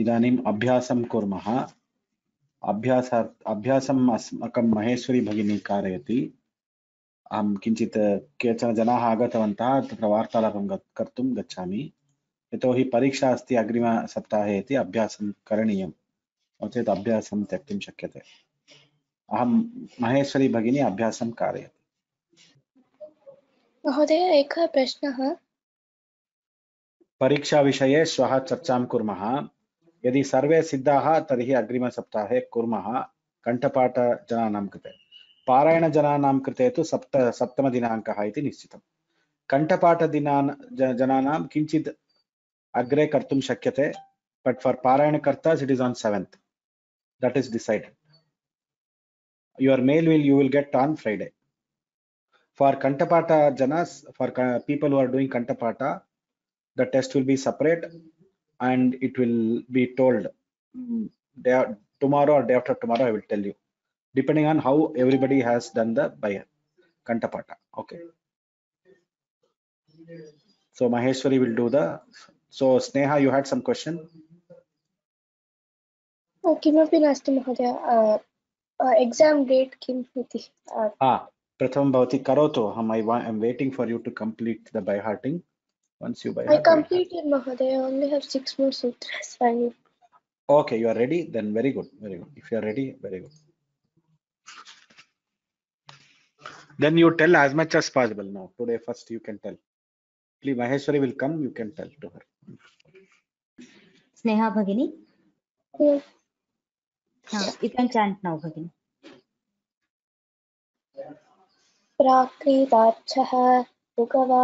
इदानीम् अभ्यासं कुर्मः। अभ्यास अभ्यासम् अस्माकं महेश्वरी भगिनी कारयति। अहं किञ्चित् केचन जनाः आगतवन्तः तत्र वार्तालापं कर्तुं गच्छामि। यतोहि परीक्षा अस्ति अग्रिमसप्ताहे इति अभ्यासं करणीयं नो चेत् अभ्यासं त्यक्तुं शक्यते। अहं महेश्वरी भगिनी अभ्यासं कारयति। महोदय एकः प्रश्नः। परीक्षाविषये श्वः चर्चां कुर्मः। यदि सर्वे सिद्धाः, तर्हि अग्रिमसप्ताहे कुर्मः कण्ठपाठजनानां कृते। पारायणजनानां कृते तु सप्त, सप्तमदिनाङ्कः इति निश्चितं कण्ठपाठदिनान् जनानां किञ्चित् अग्रे कर्तुं शक्यते but for पारायणकर्तास् it is on seventh that is decided your mail will, you will get on friday. For kantapata janas for people who are doing kantapata the test will be separate. and it will be told mm, day, tomorrow or day after tomorrow i will tell you depending on how everybody has done the by kantapata okay so maheshwari will do the so sneha you had some question किमपि नास्ति महोदय exam date किम् इति हा प्रथमं भवती करोतु अहम् I I am waiting for you to complete the by hearting once you by I completed Mahoday. I only have six more sutras. Fine. Okay, you are ready. Then very good, very good. If you are ready, very good. Then you tell as much as possible. Now today first you can tell. Please, Maheshwari will come. You can tell to her. Sneha Bhagini. Yeah. Uh, you can chant now, Bhagini. प्राकृतार्थः भुगवा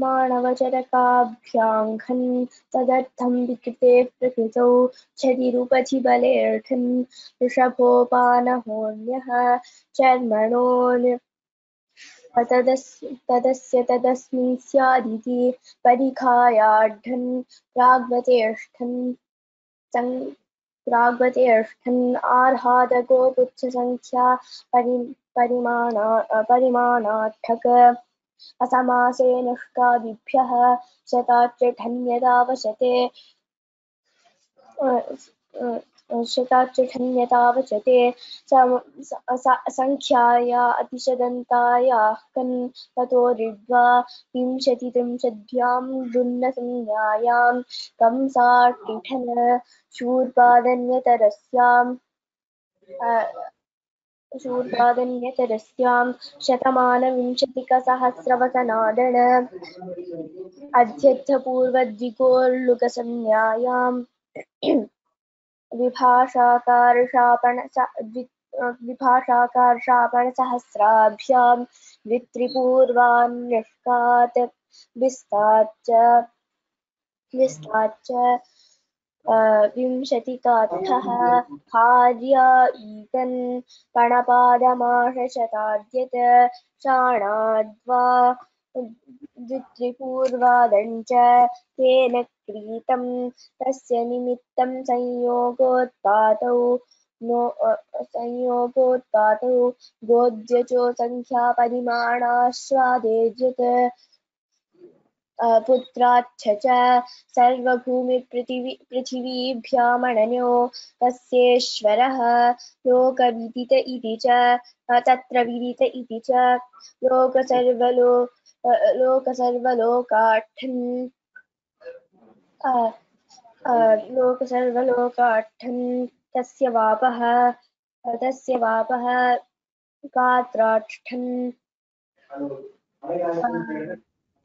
माणवचरकाभ्याङ्घन् तदर्थं विकृते प्रकृतौ क्षतिरुपधिबलेऽर्थन् वृषभोपानहोन्यः चर्मणोन् तदस्य तदस्मिन् स्यादिति परिखायाढ्यन् प्राग्वतेष्ठन् प्राग्वतेष्ठन् परिमाणा असमासे नष्टादिभ्यः शताच्चठन्यतावशते शताच्चठन्यतावशते सङ्ख्याया अतिशदन्तायाः कन् ततो ऋड्वा विंशतित्रिंशद्भ्यां दुन्नसंज्ञायां कंसाटिठन शूर्पादन्यतरस्यां शूर्पादन्यतरस्यां शतमानविंशतिकसहस्रवसनादन अध्यर्थपूर्वद्विकोर्लुकसंज्ञायां विभाषाकारशापण विभाषाकारशापणसहस्राभ्यां द्वित्रिपूर्वान्निष्कात् विस्ताच्च विस्ताच्च विंशतिकार्थः कार्या ईगन् पणपादमाशशताद्यत् शाणाद्वा द्वित्रिपूर्वादञ्च तेन क्रीतं। तस्य निमित्तं संयोगोत्पातौ नो संयोगोत्पातौ गोद्यचो सङ्ख्यापरिमाणाश्वादेज्यत् पुत्राच्छ च सर्वभूमिपृथिवी पृथिवीभ्यामणन्यो तस्येश्वरः लोकविदित इति च तत्र विदित इति च, लोकसर्वलो लोकसर्वलोकाठन्। लोकसर्वलोकाठन्, तस्य वापः तस्य वापः गात्राठन्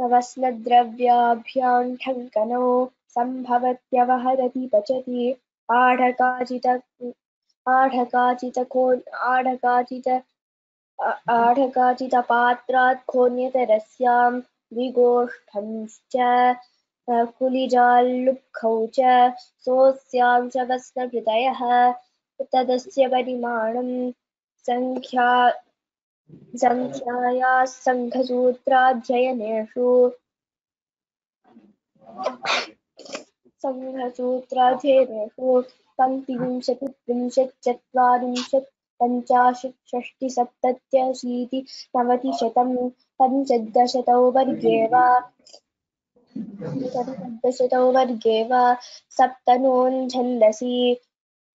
तवस्नद्रव्याभ्यां ठङ्कनो सम्भवत्यवहरति पचति। आढकाचित आढकाचितको आढकाचित आ- आढकाचितपात्रात् खोण्यतरस्यां द्विगोष्ठंश्च कुलिजाल्लुब्धौ च, सोऽस्यां च वस्नकृतयः तदस्य परिमाणं सङ्ख्या सङ्ख्यायाः सङ्घसूत्राध्ययनेषु सङ्घसूत्राध्ययनेषु पङ्क्तिविंशति त्रिंशत् चत्वारिंशत् पञ्चाशत् नवतिशतं पञ्चदशतौ वर्गे वा पञ्चदशतौ वर्गे वा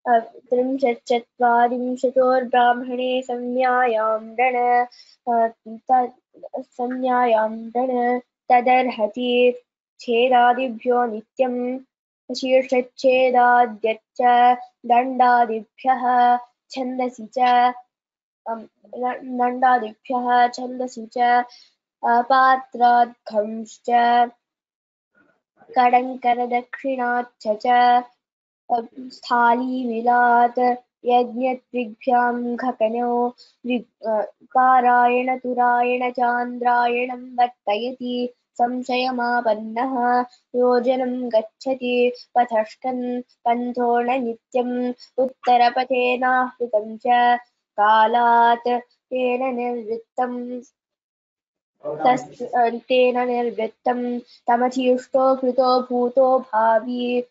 त्रिंशच्चत्वारिंशतोर्ब्राह्मणे संज्ञायां रण तदर्हति छेदादिभ्यो नित्यं, शीर्षच्छेदाद्यच्च दण्डादिभ्यः छन्दसि च दण्डादिभ्यः छन्दसि च, अपात्राद्घंश्च, कडङ्करदक्षिणाच्च च स्थालीविलात् यज्ञत्रिभ्यां घकनो अ, पारायणतुरायण चान्द्रायणं वर्तयति संशयमापन्नः योजनं गच्छति पथष्टन् पन्थो न नित्यम् उत्तरपथेनाहृतं च कालात् तेन निर्वृत्तं तस् तेन निर्वृत्तं तमधीष्टो कृतो भूतो भावी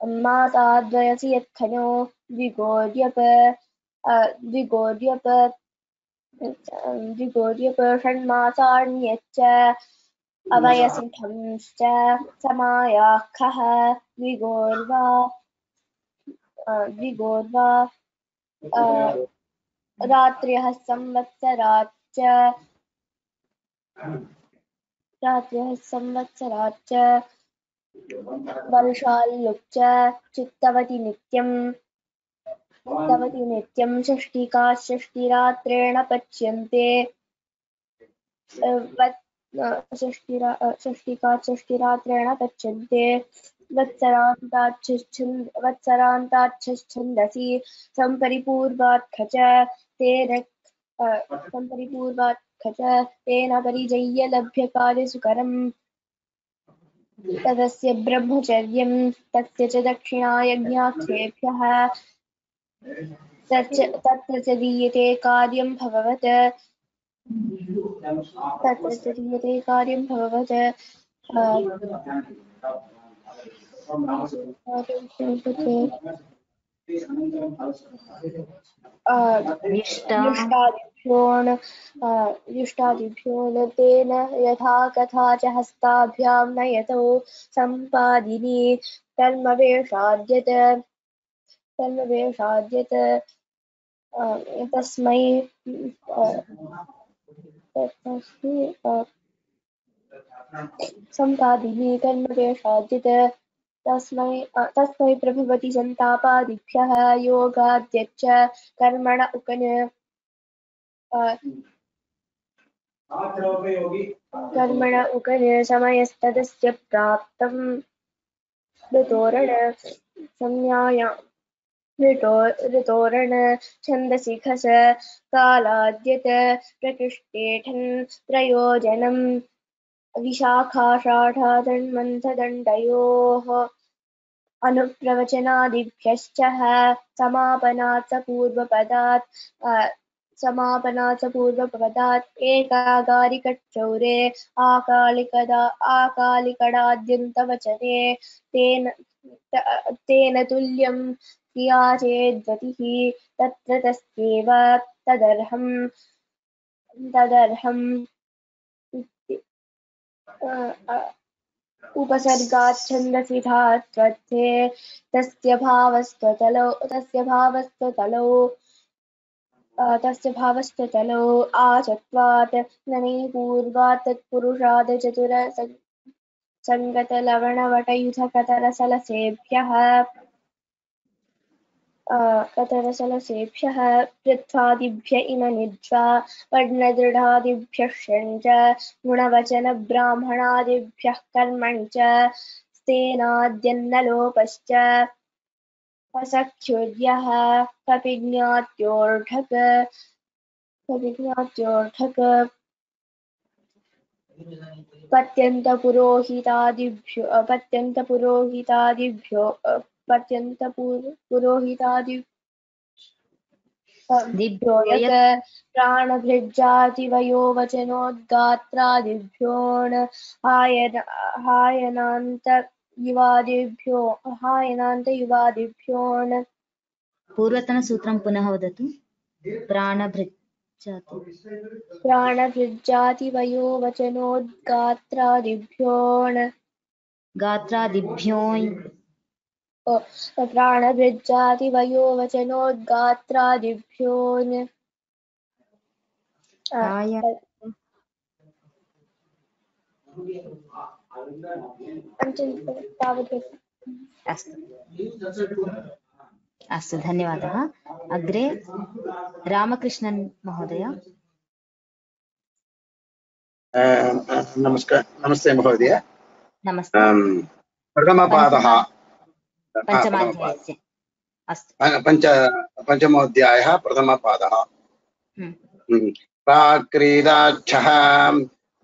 मासाद्वयसि यत्खनो द्विगोर्यप द्विगोर्यप द्विगोर्यप षण्मासाण्यच्च अवयसि खंश्च समायाखः द्विगोर्वा द्विगोर्वा रात्र्यः संवत्सराच्च रात्र्यः संवत्सराच्च वर्षाल्लुक् च चित्तवति नित्यम् चित्तवति नित्यं षष्टिका षष्टिरात्रेण पच्यन्ते। षष्टिरात्रेण पच्यन्ते वत्सरान्ताच्छन्दसि तेन परिजय्य लभ्य कार्यसुकरम् तदस्य ब्रह्मचर्यं तस्य च दक्षिणा यज्ञार्थेभ्यः तच्च तत्र च दीयते कार्यं भववत् तत्र च दीयते कार्यं भववत् निष्ठा अ, युष्टादिभ्यो न तेन यथा कथा च हस्ताभ्यां नयतौ सम्पादिनी। कर्मवेषाद्यत कर्मवेषाद्यत तस्मै सम्पादिनी कर्मवेषाद्यत तस्मै तस्मै प्रभवति सन्तापादिभ्यः योगाद्यच्च कर्मण उकन्। अ, कर्मण उकन् समयस्तदस्य प्राप्तं ऋतोरण संज्ञाया ऋतो ऋतोरण कालाद्यत प्रकृष्टेठन् प्रयोजनम् विशाखाषाढाधन्वन्थदण्डयोः अनुप्रवचनादिभ्यश्च समापनात् पूर्वपदात् अ, समापनात् स पूर्वपदात् एकागारिकच्चौरे आकालिकदा आकालिकडाद्यन्तवचने। तेन तेन तुल्यं क्रिया तत्र तस्यैव तदर्हं तस्य भावस्त्वतलौ तस्य भावस्त्वतलौ तस्य भावस्त्वतलौ आचत्वात् ननैपूर्वात् तत्पुरुषात् चतुर सङ्गतलवणवटयुधकतरसलसेभ्यः। कतवसनसेभ्यः पृथ्वादिभ्य इमनिद्वा वर्णदृढादिभ्यः षण्च गुणवचनब्राह्मणादिभ्यः कर्मणि च, स्तेनाद्यन्नलोपश्च। असख्युर्यः कपिज्ञात्योऽर्ढक कपिज्ञात्योऽर्ढक पत्यन्तपुरोहितादिभ्यो पत्यन्तपुरोहितादिभ्यो पत्यन्तपुरोहितादि दिभ्यो यत् प्राणभृज्जातिवयो वचनोद्गात्रादिभ्योऽण हायन हायनान्त युवादिभ्यो हायनान्तयुवादिभ्योऽण पूर्वतनसूत्रं पुनः वदतु। प्राणभृच्छाति प्राणभृज्जातिवयो वचनोद्गात्रादिभ्योऽण गात्रादिभ्योञ् प्राणभृज्जातिवयो वचनोद्गात्रादिभ्योऽण आय। तावत् अस्तु अस्तु धन्यवादः। अग्रे रामकृष्णन् महोदय। नमस्कार नमस्ते महोदय। नमस्ते। अम्, प्रथमपादः। पञ्चमाध्यायस्य। अस्तु। पञ्च पञ्चमोऽध्यायः प्रथमपादः। हम्म।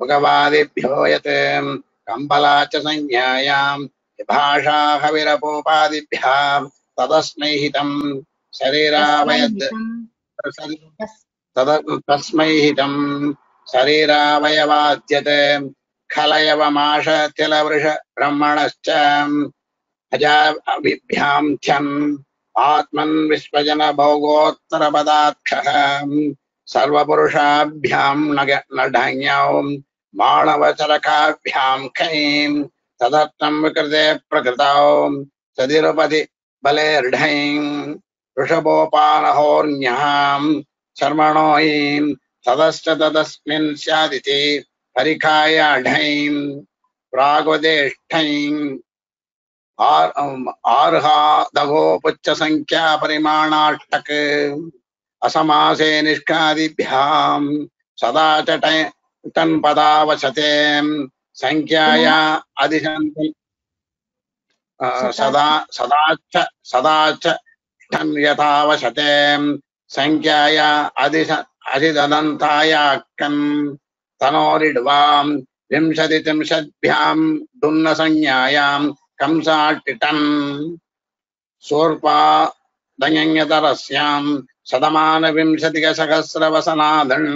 भगवादिभ्यो यत् कम्बला च संज्ञायां विभाषाः विरपोपादिभ्यः तदस्मै हितं शरीरावयद् तस्मै शरीरावयवाद्यत् खलयवमाश ब्रह्मणश्च अजाभिभ्यां ध्यन् आत्मन् विश्वजन भोगोत्तरपदाक्षः सर्वपुरुषाभ्यां नग नढञ्यौ माणवचरकाभ्यां खैं तदर्थं विकृते प्रकृतौ सदिरुपति बलेर्ढैं वृषभोपानहोर्न्यहां शर्मणो हीं ततश्च तदस्मिन् स्यादिति परिखायाढैं प्राग्वदेष्ठैं आर् आर्हादगो असमासे सदा च टै- टन्पदावशते सङ्ख्याया अधिशन्ति अ, सदा सदा च सदा च ठन् यथावशते. सङ्ख्याया अधिश अधिददन्ताया कन् तनोरिड्वां विंशति त्रिंशद्भ्यां दुन्नसंज्ञायां कंसाटिटन् सोर्पादयतरस्यां शतमानविंशतिकसहस्रवसनादन्।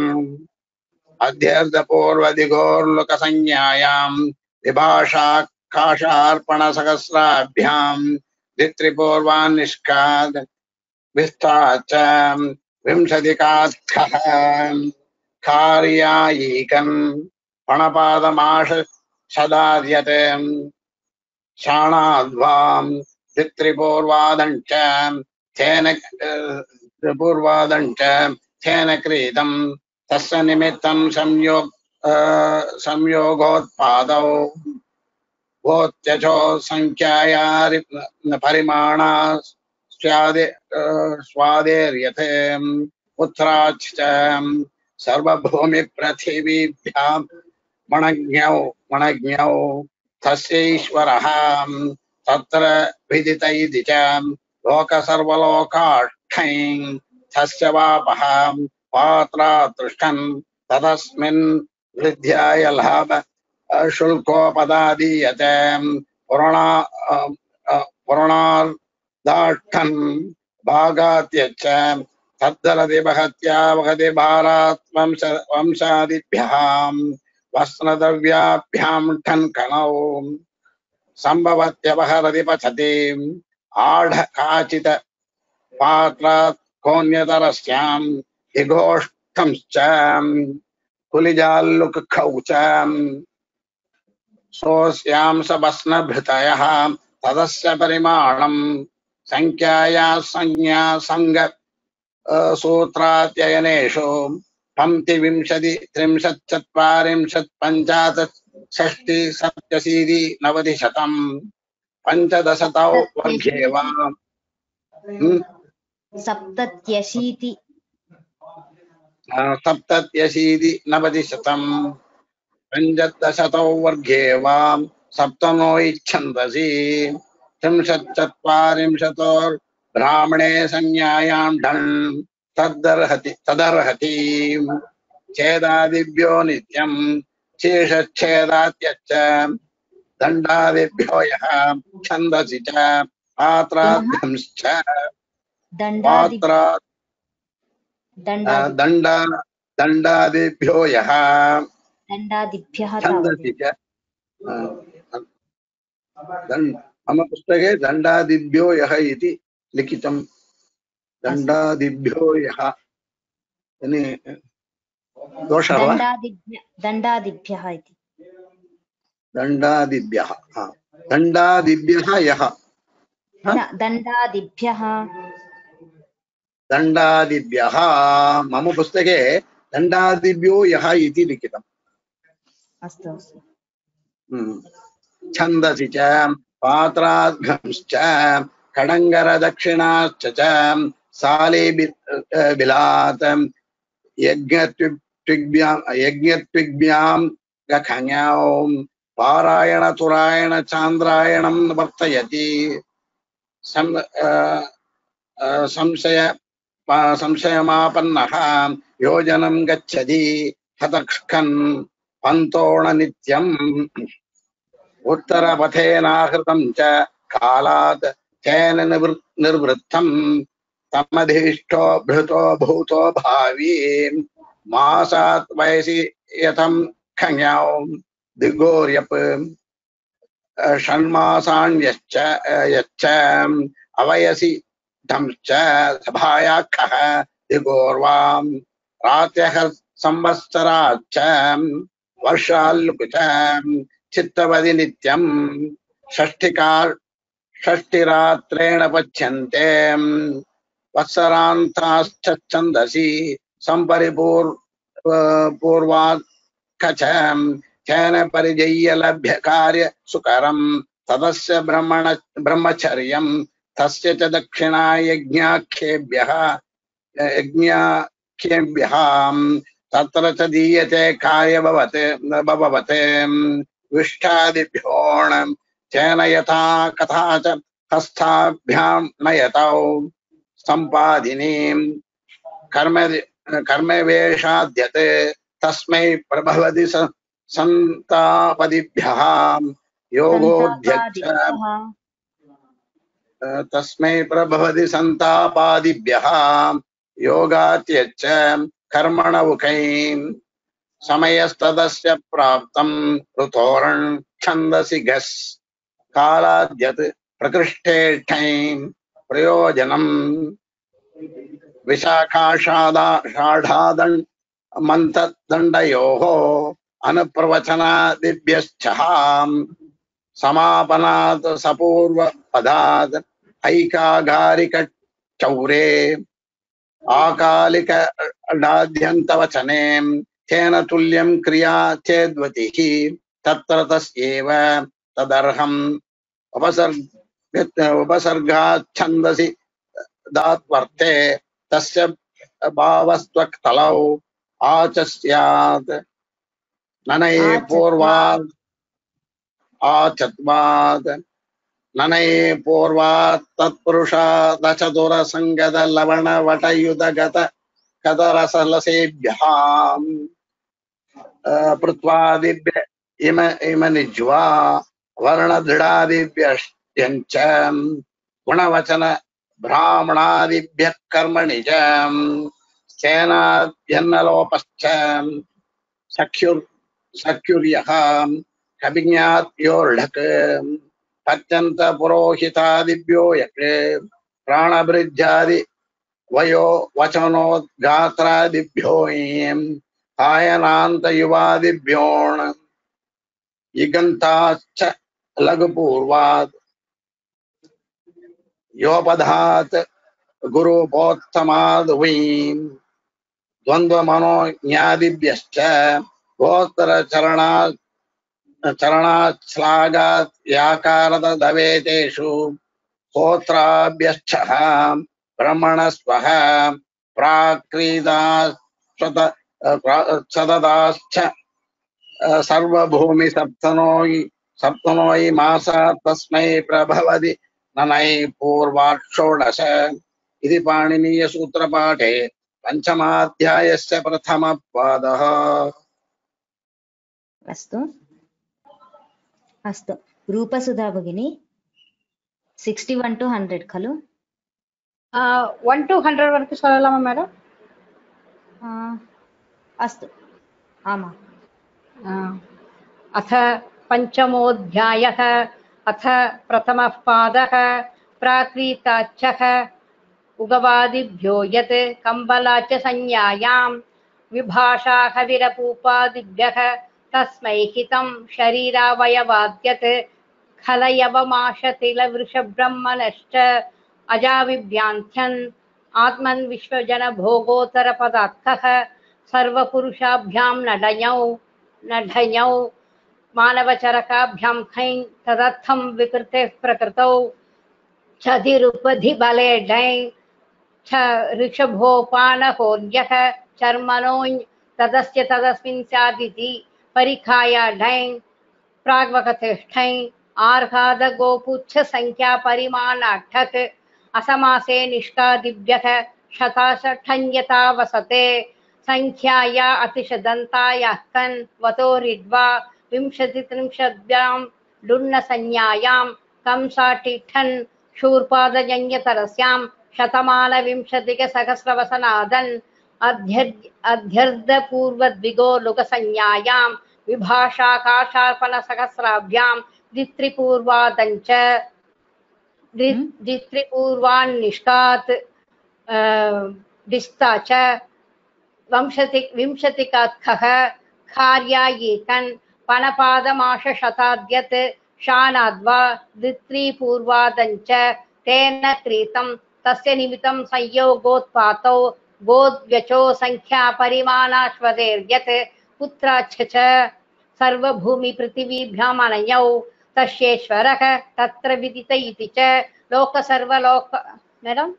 अध्यर्थपूर्वदिगोर्लुकसंज्ञायां विभाषाकाशार्पणसहस्राभ्यां द्वित्रिपूर्वान्निष्काद् विस्ताच्च विंशतिकात्खः कार्यायीकन् पणपादमाश सदाद्यत्। शाणाद्वां द्वित्रिपूर्वादञ्च तेन त्रिपूर्वादञ्च तेन क्रीतं तस्य निमित्तं संयोग संयोगोत्पादौ भोत्यचो सङ्ख्याया रि- परिमाणा स्वादे स्वादेर्यथे पुत्राच्च च सर्वभूमिपृथिवीभ्यां मणज्ञौ मणज्ञौ तस्यैश्वरः। तत्र विदित इति च तस्य पात्रा दृष्टन् तदस्मिन् वृद्ध्याय लाभ शुल्कोपदादीयते पुरणा पुरणार्दाष्टन् भागात्यच्च तद्दलति महत्या वहति भारात् वंश वंशादिभ्यः, वस्त्रद्रव्याभ्यां ठन् कणौ सम्भवत्यपहरति पचति, आढ काचित् पात्रात् कोऽन्यतरस्यां दिगोष्ठंश्च कुलिजाल्लुकखौ च सोऽस्यां सभस्नभृतयः तदस्य संज्ञा सूत्रात्ययनेषु। पङ्क्तिविंशति त्रिंशत् चत्वारिंशत् पञ्चाशत् षष्टि सप्तशीति नवतिशतम् पञ्चदशतौ वर्गेव। हम्म, सप्तत्यशीति सप्तत्यशीति नवतिशतम् पञ्चदशतौ वर्गे वा सप्तमो इच्छन्दसि त्रिंशच्चत्वारिंशतोर्ब्राह्मणे संज्ञायां ढन् तदर्हति तदर्हति। छेदादिभ्यो नित्यं शेषच्छेदात्यच्च। दण्डादिभ्यो यः छन्दसि च पात्राभ्यंश्च दण्डादि पात्रा दण्डादि दण्ड दण्डादिभ्यो यः। दण्डादिभ्यः छन्दसि च। मम पुस्तके दण्डादिभ्यो यः इति लिखितं। दण्डादिभ्यो यः। यानि दोषः वा? दण्डादिभ्य दण्डादिभ्यः इति। दण्डादिभ्यः। दण्डादिभ्यः यः। दण्डादिभ्यः। दण्डादिभ्यः। मम पुस्तके दण्डादिभ्यो यः इति लिखितम्। अस्तु हम्म। छन्दसि च पात्राद्घंश्च कडङ्गरदक्षिणाश्च च साले बिलात् यज्ञत्विग्भ्यां वर्तयति। संशय संशयमापन्नः योजनं गच्छति हतक्ष्कन् पन्तोणनित्यम्। उत्तरपथेनाहृतं च कालात् तेन निवृ- निर्वृत्तं तमधीष्टो भृतो भूतो भावी। मासात् वयसि यतं खञौ दिगोर्यप्। षण्मासान्यश्च यच्च। अवयसि धंश्च सभायाखः दिगोर्वां रात्यः संवत्सराच्च वर्षाल्लुक च चित्तवदि नित्यं षष्ठिकार् षष्टिरात्रेण पच्यन्ते वत्सरान्ताश्च छन्दसि सम्परिपूर् परिजय्य लभ्य कार्य सुकरं तदस्य ब्रह्मण ब्रह्मचर्यं तस्य च दक्षिणा यज्ञाख्येभ्यः यज्ञाख्येभ्यः तत्र च दीयते कार्यभवत् भववत् विष्ठादिभ्योण तेन यथा कथा च हस्ताभ्यां नयतौ, सम्पादिनीं कर्म कर्मवेषाद्यते, तस्मै प्रभवति सन्तापदिभ्यः, योगोऽध्यक्ष। तस्मै प्रभवति सन्तापादिभ्यः। योगात्यच्च कर्मणवुकैम् समयस्तदस्य प्राप्तं ऋतोरण् छन्दसि घस्। कालाद्यत् प्रकृष्टेष्ठैम् प्रयोजनम् विशाखाषादा षाढादण् मन्तदण्डयोः अनुप्रवचनादिभ्यश्चः। समापनात् सपूर्वपदात् ऐकागारिकचौरे आकालिकडाद्यन्तवचने तेन तुल्यं क्रिया चेद्वतिः तत्र तस्यैव तदर्हम्। उपसर्ग उपसर्गाच्छन्दसि दात्वर्थे तस्य भावस्त्वक्तलौ आच स्यात् ननये पूर्वात्। आचत्वात्। ननये पूर्वात् तत्पुरुषादचतुरसङ्गद लवणवटयुधगत कदरसलसेभ्यः पृत्वादिभ्य इम इम निज्वा वर्णदृढादिभ्यश्च गुणवचन ब्राह्मणादिभ्यः कर्मणि च सेनाभ्यन्नलोपश्च सख्युर् सख्युर्यः कविज्ञात्योर्ढक् अत्यन्त पुरोहितादिभ्यो यक् प्राणभृद्यादि वयो वचनोद्गात्रादिभ्यो आयनान्तयुवादिभ्योण इगन्ताश्च लघुपूर्वात्। योपधात् गुरुपोत्तमाद् वैम्। द्वन्द्वमनोज्ञादिभ्यश्च गोत्रचरणा चरणात् श्लाघात् याकारद दवेतेषु होत्राभ्यश्च ब्रह्मणस्वः प्राक्रीदाश्वत सददाश्च सर्वभूमिसप्तनोयि सप्तनोयि मासात् तस्मै प्रभवति ननै पूर्वात् षोडश इति पाणिनीयसूत्रपाठे पञ्चमाध्यायस्य प्रथमपादः। अस्तु। अस्तु रूपसुधा भगिनी सिक्स्टि वन् टु हण्ड्रेड् खलु వన్ టు హండ్రెడ్ వరకు చదవాలమ్మా మేడం आ, अस्तु आमाम् अथ पञ्चमोऽध्यायः अथ प्रथमः पादः प्राक्रीताच्छः उगवादिभ्यो यत् कम्बलाच संज्ञायां विभाषाहविरपूपादिभ्यः तस्मै हितं शरीरावयवाद्यत् खलयवमाशतिलवृषब्रह्मणश्च अजाविभ्यान्त्यन् सर्वपुरुषाभ्यां नढयौ मानवचरकाभ्यां खैं तदर्थं प्रकृतौ छ ऋषभोपानहोर्यः चर्मणोञ् तदस्य तदस्मिन् स्यादिति परिखाया ढै, प्राग्वकतिष्ठै आर्हादगोपुच्छसङ्ख्या परिमाणाठक् असमासे निष्कादिभ्यः शताशठञ्यता वसते सङ्ख्याया अतिशदन्तायाः कन् वतोरिड्वा विंशतित्रिंशद्भ्यां लुण्णसंज्ञायां, कंसाटिठन्, शूर्पादजन्यतरस्यां, शतमानविंशतिकसहस्रवसनादन् अध्यर्धपूर्वद्विगो लुगसंज्ञायां विभाषाकाशार्पणसहस्राभ्यां द्वित्रिपूर्वादञ्च द्वि हम्म। द्वित्रिपूर्वान्निष्कात् डिस्ता च वंशति विंशतिकात्खः कार्यायीकन् पणपादमाशशताद्यत् शानाद्वा द्वित्रिपूर्वादञ्च तेन क्रीतं तस्य निमित्तं संयोगोत्पातौ गोद्व्यचो सङ्ख्या परिमाणाश्वदेर्यत् पुत्राच्छ च सर्वभूमिपृथिवीभ्याम् अनयौ तस्येश्वरः तत्र विदित इति च लोकसर्वलोक मेडम्?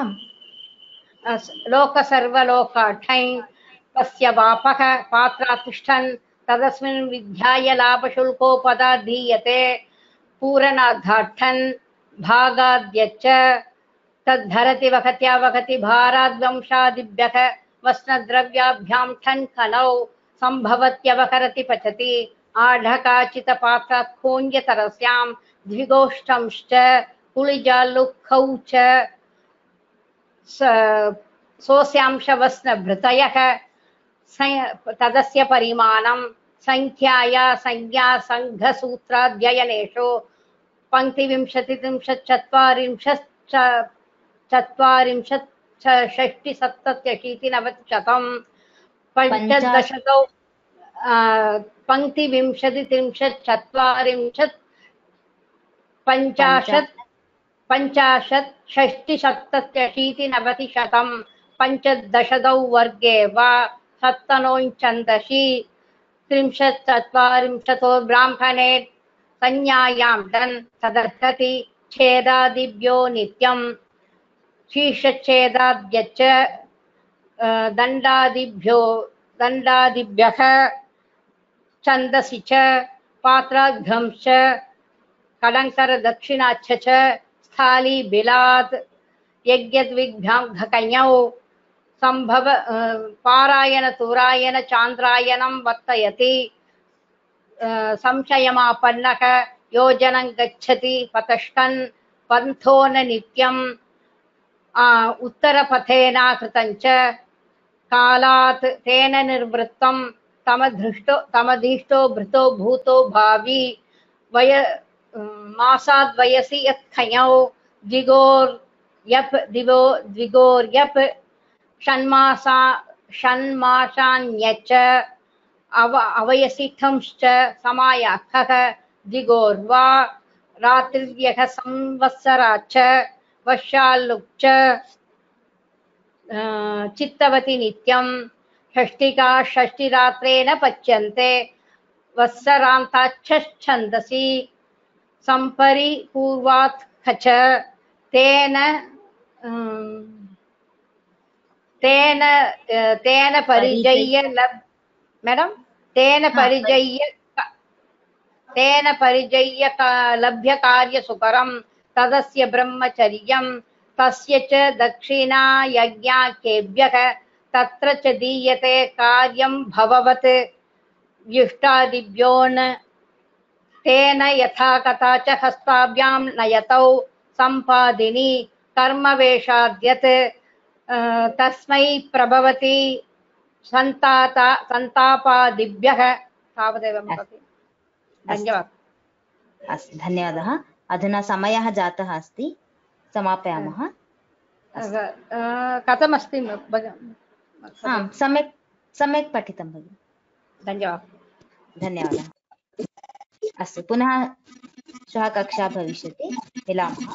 आम् लोकसर्वलोकाठै तस्य वापः पात्रातिष्ठन् तदस्मिन् पूरणाधाठन् भागाद्यच्च तद्धरति वहत्या वहति भाराद्वंशादिभ्यः वस्नद्रव्याभ्यां ठन् खनौ सम्भवत्यवहरति पचति। आढकाचितपात्रात् खोञ्जतरस्यां द्विगोष्ठंश्च कुलिजालुखौ च स- सोऽस्यांशवस्नभृतयः तदस्य परिमाणं सङ्ख्याया संज्ञा सङ्घसूत्राध्ययनेषु पङ्क्तिविंशतित्रिंशच्चत्वारिंशत् चत्वारिंशत् षष्टिसप्तत्यशीतिनवतिशतं पञ्चदशतौ पङ्क्तिविंशतित्रिंशत् चत्वारिंशत् पञ्चाशत् पञ्चाशत् षष्टिसप्तत्यशीतिनवतिशतं पञ्चदशदौ वर्गे वा सप्तनोञ्चन्दशि त्रिंशत् चत्वारिंशतो ब्राह्मणे संज्ञायां डन् तदर्थति छेदादिभ्यो नित्यं शीर्षच्छेदाद्यच्च दण्डादिभ्यो, दण्डादिभ्यः, छन्दसि च पात्राघ्रंश्च कलङ्करदक्षिणाच्छ च, स्थालीबिलात् यज्ञद्विग्भ्यां घकञौ सम्भव पारायणतुरायण, चान्द्रायणं वर्तयति संशयमापन्नः, योजनं गच्छति पतष्कन् पन्थो न नित्यम् आ, उत्तरपथेनाकृतं च कालात् तेन निर्वृत्तं तमधृष्टो तमधिष्टो भृतो भूतो भावी वय मासाद्वयसि यत्खयौ द्विगोर्यप् दिवो द्विगोर्यप् षण्मासा अव अवयसिठंश्च समायाखः द्विगोर्वा रात्रिर्यः संवत्सराच्च वशाल्लुक् च चित्तवति नित्यं। षष्टिका षष्टिरात्रेण पच्यन्ते। वत्सरान्ताच्छन्दसि सम्परिपूर्वात् खच। तेन अम्, तेन अ, तेन परिजय्य लब् मैडम? तेन हा, परिजय्य तेन परिजय्य का- लभ्य कार्यसुकरं तदस्य ब्रह्मचर्यं तस्य च दक्षिणा यज्ञाकेभ्यः तत्र च दीयते कार्यं भववत्। युष्टादिभ्यो तेन यथा कथा च हस्ताभ्यां नयतौ सम्पादिनी कर्मवेषाद्यत्। तस्मै प्रभवति सन्ताता सन्तापादिभ्यः। तावदेव भवति धन्यवादः। अस्तु। धन्यवादः। अधुना समयः जातः अस्ति। समापयामः। कथमस्ति आम् सम्यक् सम्यक् पठितं भगिनि। धन्यवादः। धन्यवादः। अस्तु पुनः श्वः कक्षा भविष्यति। मिलामः।